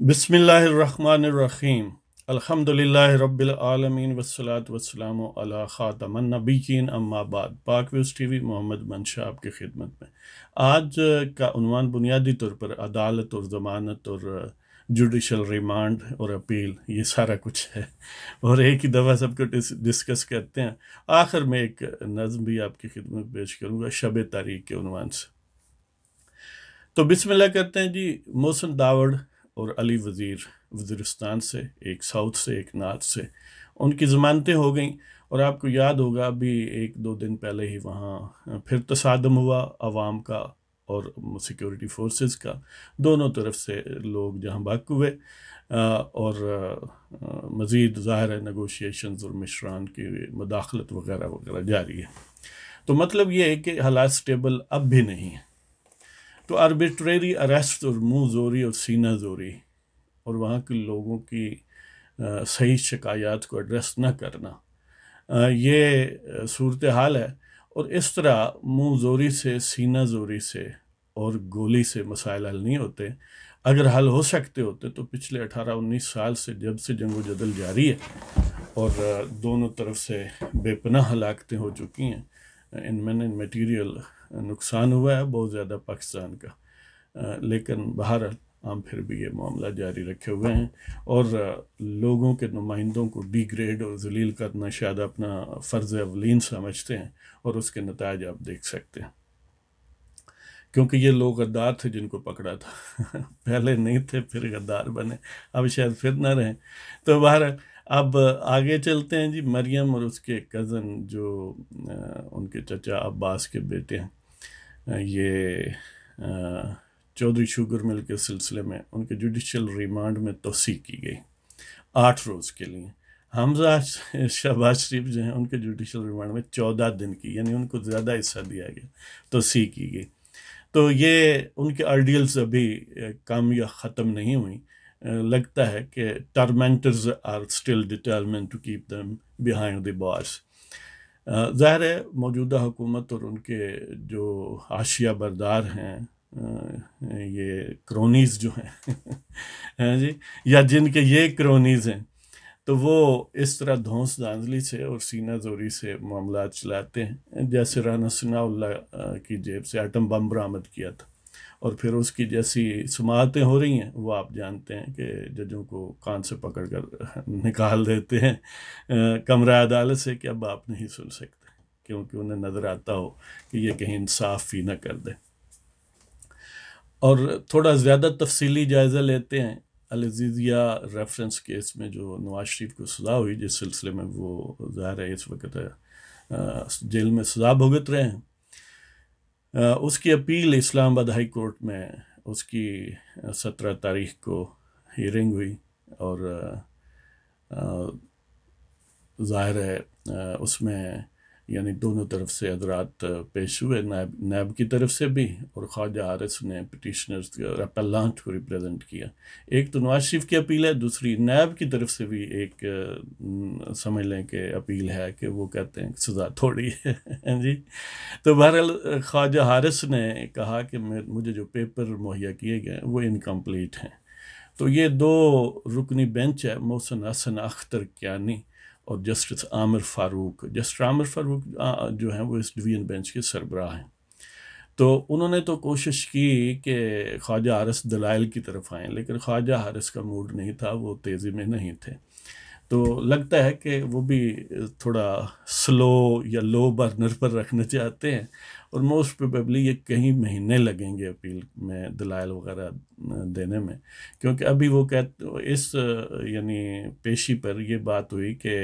بسم اللہ الرحمن الرحیم۔ الحمد للہ رب العالمین والصلاة والسلام علی خاتم النبیین، اما بعد۔ پاک ویوز ٹی وی، محمد منشا آپ کی خدمت میں۔ آج کا عنوان بنیادی طور پر عدالت اور ضمانت اور جوڈیشل ریمانڈ اور اپیل، یہ سارا کچھ ہے۔ اور ایک ہی دفعہ سب کو ڈسکس کرتے ہیں۔ آخر میں ایک نظم بھی آپ کی خدمت پیش کروں گا، شب تاریخ کے عنوان سے۔ تو بسم اللہ کرتے ہیں جی موسن داوڑ۔ اور علی وزیر وزیرستان سے، ایک ساؤتھ سے، ایک نارتھ سے۔ ان کی ضمانتیں ہو گئیں۔ اور آپ کو یاد ہوگا، ابھی ایک دو دن پہلے ہی وہاں پھر تصادم ہوا عوام کا اور سیکیورٹی فورسز کا۔ دونوں طرف سے لوگ جہاں بک ہوئے۔ اور مزید ظاہر ہے نگوشیشنز اور مشران کی مداخلت وغیرہ وغیرہ جاری ہے۔ تو مطلب یہ ہے کہ حالات سٹیبل اب بھی نہیں ہیں۔ تو آربیٹریری اریسٹ اور منہ زوری اور سینہ زوری اور وہاں کے لوگوں کی صحیح شکایات کو ایڈریس نہ کرنا۔ یہ صورتحال ہے۔ اور اس طرح منہ زوری سے، سینہ زوری سے اور گولی سے مسائل حل نہیں ہوتے۔ اگر حل ہو سکتے ہوتے تو پچھلے اٹھارہ، انیس سال سے جب سے جنگ و جدل جاری ہے اور دونوں طرف سے بے پناہ ہلاکتیں ہو چکی ہیں ان میں میٹیریل نقصان ہوا ہے، بہت زیادہ پاکستان کا۔ لیکن بہرحال ہم پھر بھی یہ معاملہ جاری رکھے ہوئے ہیں۔ اور لوگوں کے نمائندوں کو ڈی گریڈ اور ذلیل کرنا شاید اپنا فرض اولین سمجھتے ہیں اور اس کے نتائج آپ دیکھ سکتے ہیں۔ کیونکہ یہ لوگ غدار تھے جن کو پکڑا تھا۔ پہلے نہیں تھے، پھر غدار بنے۔ اب شاید پھر نہ رہیں۔ تو بہرحال اب آگے چلتے ہیں جی مریم اور اس کے کزن جو ان کے چچا عباس کے بیٹے ہیں۔ یہ چودھری شوگر مل کے سلسلے میں ان کے جوڈیشل ریمانڈ میں توسیع کی گئی آٹھ روز کے لیے۔ حمزہ شہباز شریف جو ہیں ان کے جوڈیشل ریمانڈ میں چودہ دن کی یعنی ان کو زیادہ حصہ دیا گیا توسیع کی گئی۔ تو یہ ان کے آرڈیلز ابھی کام یا ختم نہیں ہوئیں لگتا ہے کہ tormentors are still determined to keep them behind the bars ظاہر ہے موجودہ حکومت اور ان کے جو آشیا بردار ہیں یہ کرونیز جو ہیں جی یا جن کے یہ کرونیز ہیں، تو وہ اس طرح دھونس دانزلی سے اور سینہ زوری سے معاملات چلاتے ہیں، جیسے رانا ثناء اللہ کی جیب سے ایٹم بم برآمد کیا تھا۔ اور پھر اس کی جیسی سماعتیں ہو رہی ہیں، وہ آپ جانتے ہیں کہ ججوں کو کان سے پکڑ کر نکال دیتے ہیں۔ کمرہ عدالت سے کہ اب آپ نہیں سن سکتے، کیونکہ انہیں نظر آتا ہو کہ یہ کہیں انصاف ہی نہ کر دے اور تھوڑا زیادہ تفصیلی جائزہ لیتے ہیں۔ العزیزیہ ریفرنس کیس میں جو نواز شریف کو سزا ہوئی، جس سلسلے میں وہ ظاہر ہے اس وقت جیل میں سزا بھگت رہے ہیں۔ اس کی اپیل اسلام آباد ہائی کورٹ میں اس کی سترہ تاریخ کو ہیرنگ ہوئی اور ظاہر ہے اس میں یعنی دونوں طرف سے حضرات پیش ہوئے نیب نیب کی طرف سے بھی، اور خواجہ عارث نے پٹیشنرز اپلانٹ کو ریپریزنٹ کیا۔ ایک تو نواز شریف کی اپیل ہے، دوسری نیب کی طرف سے بھی ایک سمجھ لیں کہ اپیل ہے کہ وہ کہتے ہیں سزا تھوڑی ہے۔ ہاں جی؟ تو بہرحال خواجہ حارث نے کہا کہ مجھے جو پیپر مہیا کیے گئے وہ انکمپلیٹ ہیں۔ تو یہ دو رکنی بینچ ہے، محسن حسن اختر کیانی۔ اور جسٹس عامر فاروق، جسٹس عامر فاروق جو ہیں، وہ اس ڈویژن بینچ کے سربراہ ہیں۔ تو انہوں نے تو کوشش کی کہ خواجہ حارث دلائل کی طرف آئیں، لیکن خواجہ حارث کا موڈ نہیں تھا، وہ تیزی میں نہیں تھے۔ تو لگتا ہے کہ وہ بھی تھوڑا سلو یا لو برنر پر رکھنا چاہتے ہیں اور موسٹ پروبیبلی یہ کہیں مہینے لگیں گے اپیل میں دلائل وغیرہ دینے میں، کیونکہ ابھی وہ کہتے اس یعنی پیشی پر یہ بات ہوئی کہ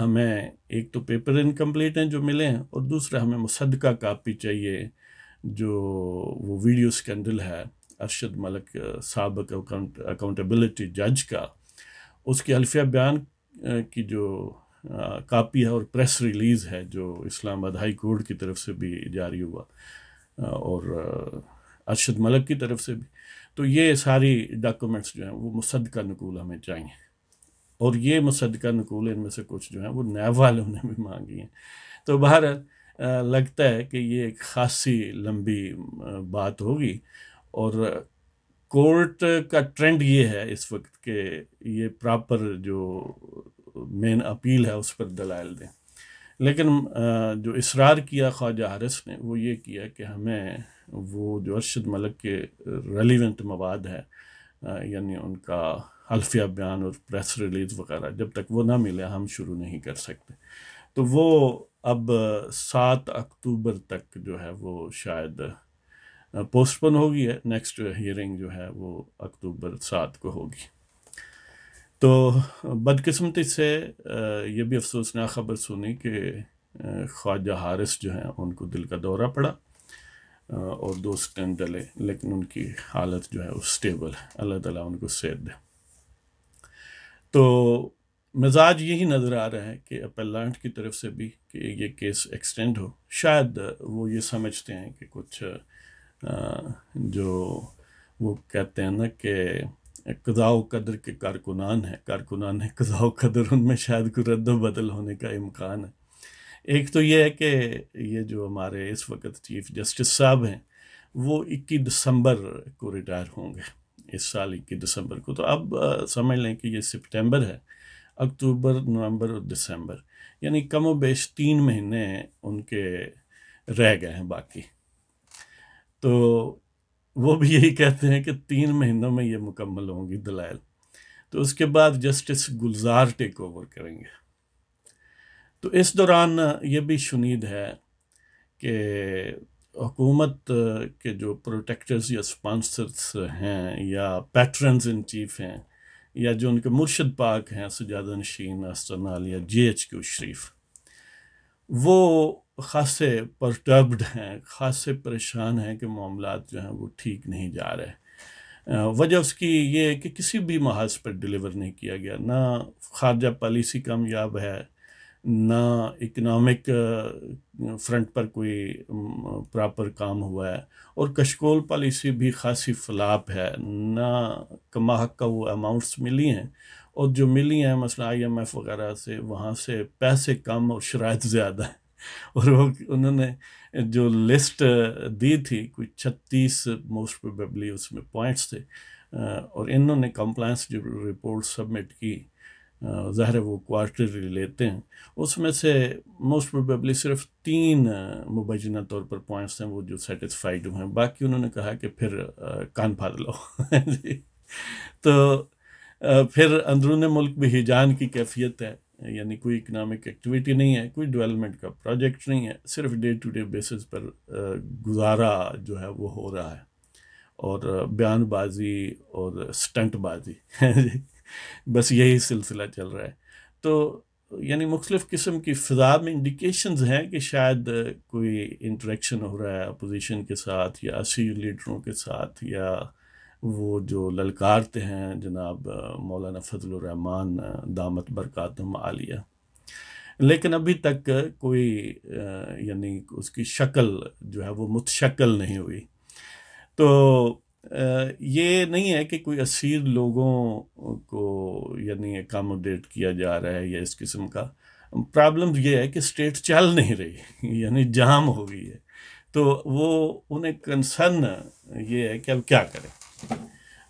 ہمیں ایک تو پیپر انکمپلیٹ ہیں جو ملے ہیں اور دوسرا ہمیں مصدقہ کاپی چاہیے جو وہ ویڈیو سکینڈل ہے، ارشد ملک سابق اکاؤنٹ اکاؤنٹیبلٹی جج کا۔ اس کی حلفیہ بیان کی جو کاپی ہے اور پریس ریلیز ہے، جو اسلام آباد ہائی کورٹ کی طرف سے بھی جاری ہوا اور ارشد ملک کی طرف سے بھی۔ تو یہ ساری ڈاکومنٹس جو ہیں، وہ مصدقہ نقول ہمیں چاہیے۔ اور یہ مصدقہ نقول، ان میں سے کچھ جو ہیں، وہ نیب والوں نے بھی مانگی ہیں۔ تو باہر لگتا ہے کہ یہ ایک خاصی لمبی بات ہوگی۔ اور کورٹ کا ٹرینڈ یہ ہے اس وقت کہ یہ پراپر جو مین اپیل ہے اس پر دلائل دیں۔ لیکن جو اصرار کیا خواجہ حارث نے، وہ یہ کیا کہ ہمیں وہ جو ارشد ملک کے ریلیونٹ مواد ہے یعنی ان کا حلفیہ بیان اور پریس ریلیز وغیرہ، جب تک وہ نہ ملے ہم شروع نہیں کر سکتے۔ تو وہ اب سات اکتوبر تک جو ہے وہ شاید پوسٹ پون ہوگی ہے، نیکسٹ ہیئرنگ جو ہے وہ اکتوبر سات کو ہوگی۔ تو بدقسمتی سے یہ بھی افسوسناک خبر سنی کہ خواجہ حارث جو ہیں ان کو دل کا دورہ پڑا اور دو سٹینڈ ڈلے، لیکن ان کی حالت جو ہے وہ اسٹیبل ہے۔ اللہ تعالیٰ ان کو صحت دے۔ تو مزاج یہی نظر آ رہا ہے کہ اپلانٹ کی طرف سے بھی کہ یہ کیس ایکسٹینڈ ہو۔ شاید وہ یہ سمجھتے ہیں کہ کچھ جو وہ کہتے ہیں نا کہ قضاء و قدر کے کارکنان ہیں۔ کارکنان ہیں، قضاء و قدر ان میں شاید کوئی رد و بدل ہونے کا امکان ہے۔ ایک تو یہ ہے کہ یہ جو ہمارے اس وقت چیف جسٹس صاحب ہیں، وہ اکی دسمبر کو ریٹائر ہوں گے۔ اس سال اکی دسمبر کو۔ تو اب سمجھ لیں کہ یہ سپٹمبر ہے، اکتوبر، نومبر اور دسمبر۔ یعنی کم و بیش تین مہینے ان کے رہ گئے ہیں باقی۔ تو وہ بھی یہی کہتے ہیں کہ تین مہینوں میں یہ مکمل ہوں گی دلائل۔ تو اس کے بعد جسٹس گلزار ٹیک اوور کریں گے۔ تو اس دوران یہ بھی شنید ہے کہ حکومت کے جو پروٹیکٹرز یا اسپانسرس ہیں یا پیٹرنز ان چیف ہیں یا جو ان کے مرشد پاک ہیں سجادہ نشین استرنال یا جی ایچ کیو شریف، وہ خاصے پرٹربڈ ہیں، خاصے پریشان ہیں کہ معاملات جو ہیں وہ ٹھیک نہیں جا رہے۔ وجہ اس کی یہ کہ کسی بھی محاذ پر ڈیلیور نہیں کیا گیا۔ نہ خارجہ پالیسی کامیاب ہے، نہ اکنامک فرنٹ پر کوئی پراپر کام ہوا ہے۔ اور کشکول پالیسی بھی خاصی فلاپ ہے۔ نہ کما حق کا وہ اماؤنٹس ملی ہیں۔ اور جو ملی ہیں، مثلا آئی ایم ایف وغیرہ سے، وہاں سے پیسے کم اور شرائط زیادہ ہیں۔ اور وہ انہوں نے جو لسٹ دی تھی، کوئی چھتیس موسٹ پروبیبلی اس میں پوائنٹس تھے اور انہوں نے کمپلائنس جو رپورٹ سبمٹ کی ظاہر وہ کوارٹرلی لیتے ہیں۔ اس میں سے موسٹ پروبیبلی صرف تین مبینہ طور پر پوائنٹس ہیں، وہ جو سیٹسفائیڈ ہوئے ہیں۔ باقی انہوں نے کہا کہ پھر کان پھاڑ لو۔ جی۔ تو پھر اندرون ملک بھی ہیجان کی کیفیت ہے۔ یعنی کوئی اکنامک ایکٹیویٹی نہیں ہے، کوئی ڈیولپمنٹ کا پروجیکٹ نہیں ہے، صرف ڈے ٹو ڈے بیسس پر گزارا جو ہے وہ ہو رہا ہے۔ اور بیان بازی اور سٹنٹ بازی بس یہی سلسلہ چل رہا ہے۔ تو یعنی مختلف قسم کی فضا میں انڈیکیشنز ہیں کہ شاید کوئی انٹریکشن ہو رہا ہے اپوزیشن کے ساتھ یا اسی لیڈروں کے ساتھ یا وہ جو للکارتے ہیں جناب مولانا فضل الرحمان دامت برکاتم عالیہ۔ لیکن ابھی تک کوئی یعنی اس کی شکل جو ہے وہ متشکل نہیں ہوئی۔ تو یہ نہیں ہے کہ کوئی اسیر لوگوں کو یعنی اکاموڈیٹ کیا جا رہا ہے یا اس قسم کا۔ پرابلم یہ ہے کہ اسٹیٹ چل نہیں رہی یعنی جام ہو گئی ہے۔ تو وہ، انہیں کنسرن یہ ہے کہ اب کیا کریں۔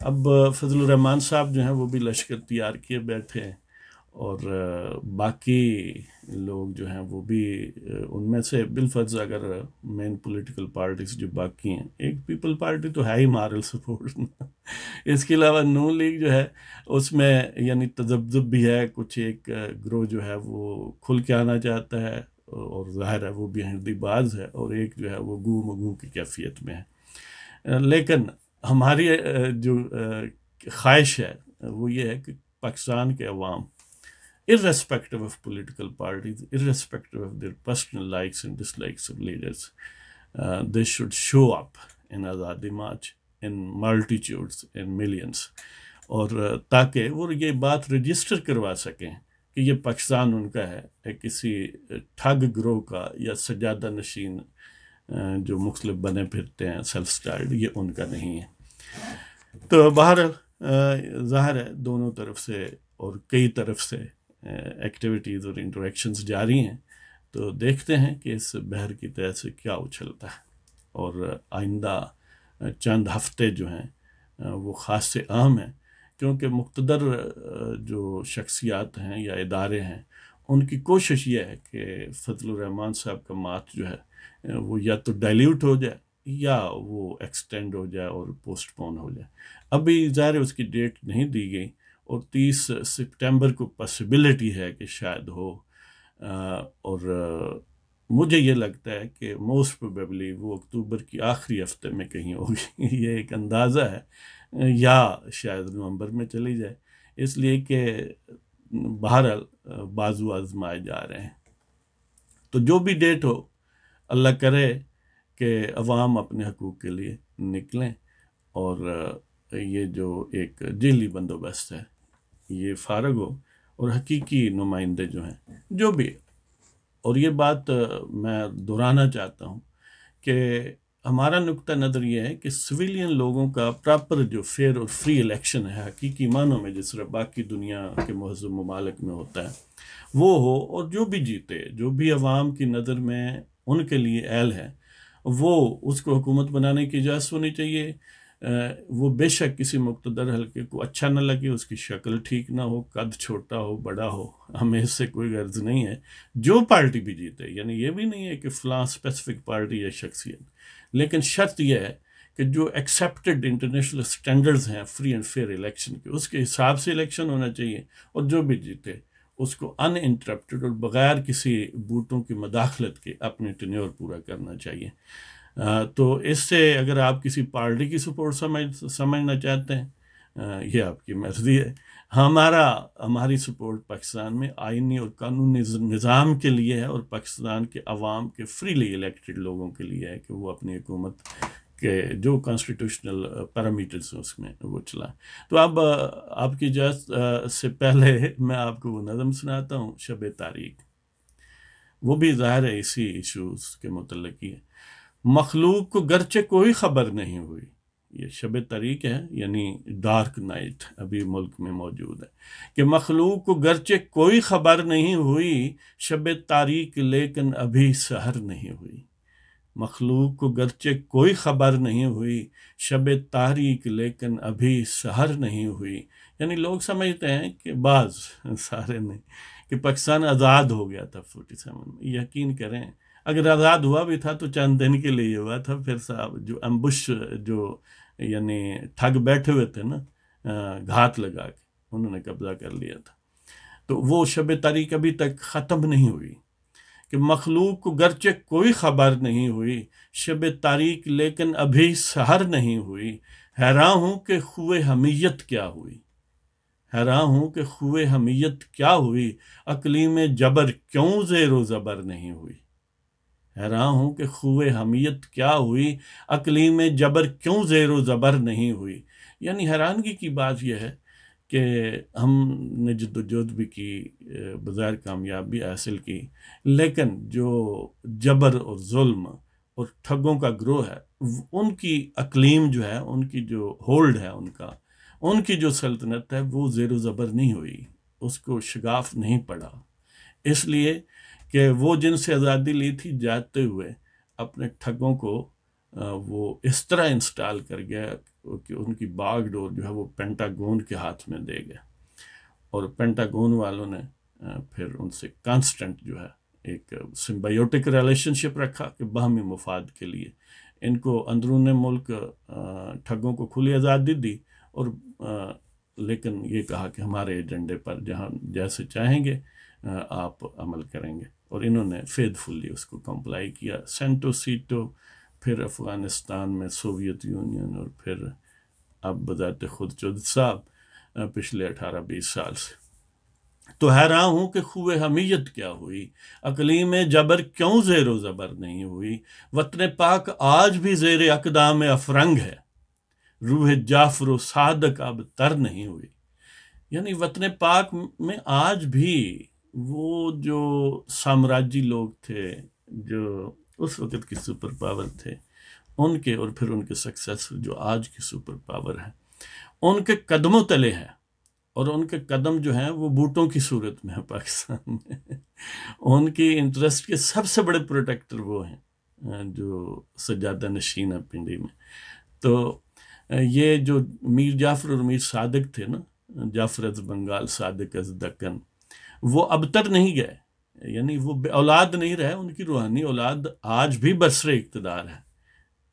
اب فضل الرحمان صاحب جو ہیں وہ بھی لشکر تیار کیے بیٹھے ہیں اور باقی لوگ جو ہیں وہ بھی، ان میں سے بالفرض اگر مین پولیٹیکل پارٹیز جو باقی ہیں، ایک پیپل پارٹی تو ہے ہی مارل سپورٹ اس کے علاوہ نون لیگ جو ہے، اس میں یعنی تجبذب بھی ہے، کچھ ایک گروہ جو ہے وہ کھل کے آنا چاہتا ہے اور ظاہر ہے وہ بھی ہندی باز ہے اور ایک جو ہے وہ گو مگو کی کیفیت میں ہے۔ لیکن ہماری جو خواہش ہے، وہ یہ ہے کہ پاکستان کے عوام irrespective of political parties irrespective of their personal likes and dislikes of leaders they should show up in Azadi March in ملٹیچیوڈس in millions اور تاکہ وہ یہ بات رجسٹر کروا سکیں کہ یہ پاکستان ان کا ہے کسی ٹھگ گروہ کا یا سجادہ نشین جو مختلف بنے پھرتے ہیں سیلف سٹائلڈ یہ ان کا نہیں ہے۔ تو باہر ظاہر ہے، دونوں طرف سے اور کئی طرف سے ایکٹیویٹیز اور انٹریکشنز جاری ہیں۔ تو دیکھتے ہیں کہ اس بحر کی طرح سے کیا اچھلتا ہے۔ اور آئندہ چند ہفتے جو ہیں وہ خاص سے اہم ہے کیونکہ مقتدر جو شخصیات ہیں یا ادارے ہیں، ان کی کوشش یہ ہے کہ فضل الرحمان صاحب کا مات جو ہے وہ یا تو ڈائلیوٹ ہو جائے یا وہ ایکسٹینڈ ہو جائے اور پوسٹ پون ہو جائے۔ ابھی ظاہر اس کی ڈیٹ نہیں دی گئی اور تیس سپٹمبر کو پاسبلٹی ہے کہ شاید ہو۔ اور مجھے یہ لگتا ہے کہ موسٹ پروبیبلی وہ اکتوبر کی آخری ہفتے میں کہیں ہوگی۔ یہ ایک اندازہ ہے۔ یا شاید نومبر میں چلی جائے۔ اس لیے کہ بہرحال بازو آزمائے جا رہے ہیں۔ تو جو بھی ڈیٹ ہو اللہ کرے کہ عوام اپنے حقوق کے لیے نکلیں اور یہ جو ایک جیلی بندوبست ہے، یہ فارغ ہو اور حقیقی نمائندے جو ہیں، جو بھی۔ اور یہ بات میں دہرانا چاہتا ہوں کہ ہمارا نقطہ نظر یہ ہے کہ سویلین لوگوں کا پراپر جو فیئر اور فری الیکشن ہے، حقیقی معنوں میں جس طرح باقی دنیا کے مہذب ممالک میں ہوتا ہے، وہ ہو اور جو بھی جیتے، جو بھی عوام کی نظر میں ان کے لیے اہل ہے۔ وہ اس کو حکومت بنانے کی اجازت ہونی چاہیے۔ وہ بے شک کسی مقتدر حلقے کو اچھا نہ لگے، اس کی شکل ٹھیک نہ ہو، قد چھوٹا ہو، بڑا ہو، ہمیں اس سے کوئی غرض نہیں ہے۔ جو پارٹی بھی جیتے یعنی یہ بھی نہیں ہے کہ فلاں اسپیسیفک پارٹی یا شخصیت۔ لیکن شرط یہ ہے کہ جو ایکسیپٹڈ انٹرنیشنل سٹینڈرڈز ہیں فری اینڈ فیئر الیکشن کے، اس کے حساب سے الیکشن ہونا چاہیے اور جو بھی جیتے۔ اس کو ان انٹرپٹڈ اور بغیر کسی بوٹوں کی مداخلت کے اپنے ٹنیور پورا کرنا چاہیے۔ تو اس سے اگر آپ کسی پارٹی کی سپورٹ سمجھ، سمجھنا چاہتے ہیں یہ آپ کی مرضی ہے۔ ہمارا، ہماری سپورٹ پاکستان میں آئینی اور قانونی نظام کے لیے ہے اور پاکستان کے عوام کے فریلی الیکٹڈ لوگوں کے لیے ہے کہ وہ اپنی حکومت کے جو کانسٹیٹیوشنل پیرامیٹرز uh, ہیں اس میں وہ چلائیں تو اب uh, آپ کی اجازت uh, سے پہلے میں آپ کو وہ نظم سناتا ہوں، شب تاریخ۔ وہ بھی ظاہر ہے اسی ایشوز کے متعلق ہی ہے۔ مخلوق کو گرچہ کوئی خبر نہیں ہوئی، یہ شب طریق ہے یعنی ڈارک نائٹ ابھی ملک میں موجود ہے۔ کہ مخلوق کو گرچہ کوئی خبر نہیں ہوئی، شب تاریخ لیکن ابھی سحر نہیں ہوئی۔ مخلوق کو گرچہ کوئی خبر نہیں ہوئی، شب تاریخ لیکن ابھی سحر نہیں ہوئی۔ یعنی لوگ سمجھتے ہیں کہ بعض سارے نہیں کہ پاکستان آزاد ہو گیا تھا فورٹی سیون میں۔ یقین کریں، اگر آزاد ہوا بھی تھا تو چند دن کے لیے ہوا تھا۔ پھر صاحب جو امبش، جو یعنی ٹھگ بیٹھے ہوئے تھے نا گھات لگا کے انہوں نے قبضہ کر لیا تھا۔ تو وہ شب تاریخ ابھی تک ختم نہیں ہوئی۔ کہ مخلوق کو گرچہ کوئی خبر نہیں ہوئی، شب تاریخ لیکن ابھی سحر نہیں ہوئی۔ حیران ہوں کہ خوے حمیت کیا ہوئی۔ حیران ہوں کہ خوے حمیت کیا ہوئی۔ اقلیم جبر کیوں زیر و زبر نہیں ہوئی۔ حیران ہوں کہ خوے حمیت کیا ہوئی۔ اقلیم جبر کیوں زیر و زبر نہیں ہوئی۔ یعنی حیرانگی کی بات یہ ہے کہ ہم نے جد و جہد بھی کی، بظاہر کامیابی حاصل کی، لیکن جو جبر اور ظلم اور ٹھگوں کا گروہ ہے، ان کی اقلیم جو ہے، ان کی جو ہولڈ ہے، ان کا، ان کی جو سلطنت ہے، وہ زیر و زبر نہیں ہوئی، اس کو شگاف نہیں پڑا۔ اس لیے کہ وہ جن سے آزادی لی تھی، جاتے ہوئے اپنے ٹھگوں کو وہ اس طرح انسٹال کر گیا کہ ان کی باغ ڈور جو ہے وہ پینٹاگون کے ہاتھ میں دے گیا اور پینٹاگون والوں نے پھر ان سے کانسٹنٹ جو ہے ایک سمبیوٹک ریلیشن شپ رکھا کہ باہمی مفاد کے لیے۔ ان کو اندرون ملک ٹھگوں کو کھلی آزادی دی اور لیکن یہ کہا کہ ہمارے ایجنڈے پر جہاں جیسے چاہیں گے آپ عمل کریں گے۔ اور انہوں نے فیڈ فلی اس کو کمپلائی کیا۔ سینٹو سیٹو پھر افغانستان میں سوویت یونین اور پھر اب بذات خود چود صاحب پچھلے اٹھارہ بیس سال سے۔ تو حیران ہوں کہ خوب حمیت کیا ہوئی؟ اقلیم جبر کیوں زیر و زبر نہیں ہوئی؟ وطن پاک آج بھی زیر اقدام افرنگ ہے۔ روح جعفر و صادق اب تر نہیں ہوئی۔ یعنی وطن پاک میں آج بھی وہ جو سامراجی لوگ تھے، جو اس وقت کی سپر پاور تھے۔ ان کے اور پھر ان کے سکسیس جو آج کی سپر پاور ہے۔ ان کے قدموں تلے ہیں۔ اور ان کے قدم جو ہیں وہ بوٹوں کی صورت میں ہیں پاکستان میں۔ ان کی انٹرسٹ کے سب سے بڑے پروٹیکٹر وہ ہیں، جو سجادہ نشین ہے پنڈی میں۔ تو، یہ جو میر جعفر اور میر صادق تھے نا، جعفر از بنگال، صادق از دکن، وہ اب تک نہیں گئے۔ یعنی وہ اولاد نہیں رہے، ان کی روحانی اولاد آج بھی برسر اقتدار ہے۔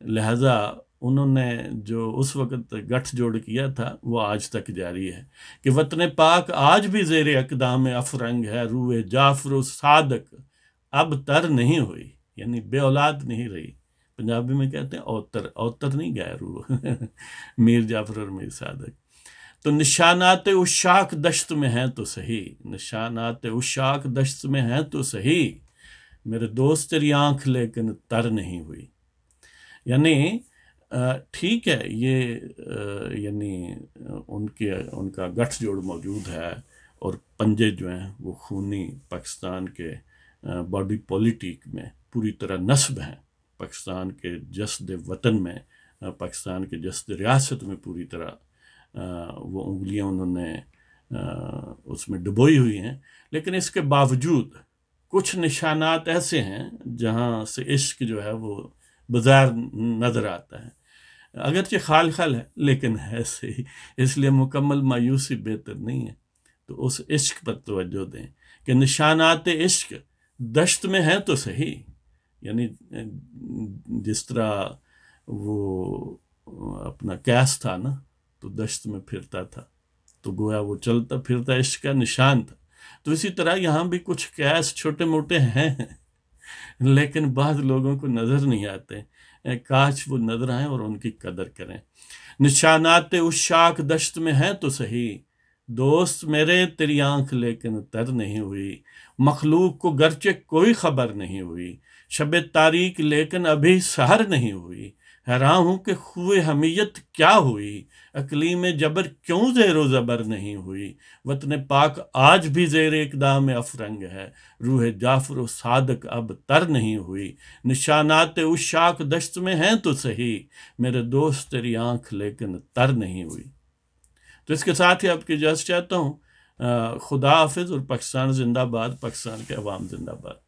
لہذا انہوں نے جو اس وقت گٹھ جوڑ کیا تھا، وہ آج تک جاری ہے۔ کہ وطن پاک آج بھی زیر اقدام افرنگ ہے، روح جعفر و صادق اب تر نہیں ہوئی یعنی بے اولاد نہیں رہی۔ پنجابی میں کہتے ہیں، اوتر اوتر نہیں گیا روح۔ میر جعفر اور میر صادق۔ تو نشانات اشاک دشت میں ہیں تو صحیح۔ نشانات اشاک دشت میں ہیں تو صحیح۔ میرے دوست تیری آنکھ لیکن تر نہیں ہوئی۔ یعنی ٹھیک ہے، یہ یعنی ان کے، ان کا گٹھ جوڑ موجود ہے اور پنجے جو ہیں، وہ خونی پاکستان کے باڈی پولیٹک میں پوری طرح نصب ہیں۔ پاکستان کے جسد وطن میں پاکستان کے جسد ریاست میں پوری طرح وہ انگلیاں انہوں نے اس میں ڈبوئی ہوئی ہیں۔ لیکن اس کے باوجود کچھ نشانات ایسے ہیں جہاں سے عشق جو ہے وہ بظاہر نظر آتا ہے۔ اگرچہ خال خال ہے، لیکن ہے صحیح اس لیے مکمل مایوسی بہتر نہیں ہے۔ تو اس عشق پر توجہ دیں کہ نشانات عشق دشت میں ہیں تو صحیح۔ یعنی جس طرح وہ اپنا کیس تھا نا تو دشت میں پھرتا تھا۔ تو گویا وہ چلتا پھرتا عشق کا نشان تھا۔ تو اسی طرح یہاں بھی کچھ کیس چھوٹے موٹے ہیں۔ لیکن بعض لوگوں کو نظر نہیں آتے۔ کاش وہ نظر آئیں اور ان کی قدر کریں۔ نشانات اس شاک دشت میں ہیں تو صحیح۔ دوست میرے، تیری آنکھ لیکن تر نہیں ہوئی۔ مخلوق کو گرچہ کوئی خبر نہیں ہوئی۔ شب تاریخ لیکن ابھی سہر نہیں ہوئی۔ حیران ہوں کہ خوئے حمیت کیا ہوئی؟ اقلیم جبر کیوں زیر و زبر نہیں ہوئی؟ وطن پاک آج بھی زیر اقدام افرنگ ہے۔ روح جعفر و صادق اب تر نہیں ہوئی۔ نشانات اس شاک دشت میں ہیں تو صحیح۔ میرے دوست تیری آنکھ لیکن تر نہیں ہوئی۔ تو اس کے ساتھ ہی آپ کی اجازت چاہتا ہوں۔ خدا حافظ اور پاکستان زندہ باد، پاکستان کے عوام زندہ باد۔